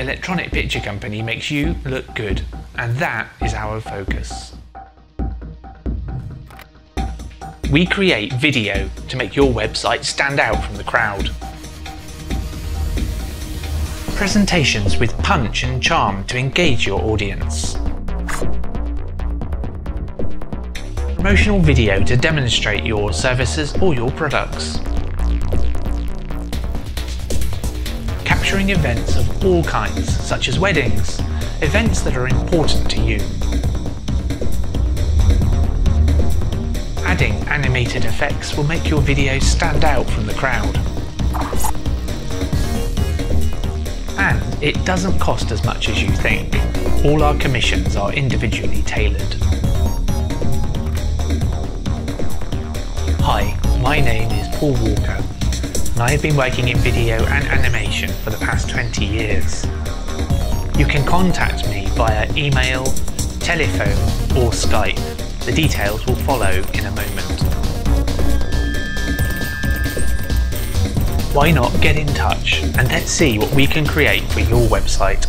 electronic picture company makes you look good, and that is our focus. We create video to make your website stand out from the crowd. Presentations with punch and charm to engage your audience. Promotional video to demonstrate your services or your products. Capturing events of all kinds, such as weddings, events that are important to you. Adding animated effects will make your video stand out from the crowd. And it doesn't cost as much as you think. All our commissions are individually tailored. Hi, my name is Paul Walker, I have been working in video and animation for the past 20 years. You can contact me via email, telephone or Skype. The details will follow in a moment. Why not get in touch and let's see what we can create for your website.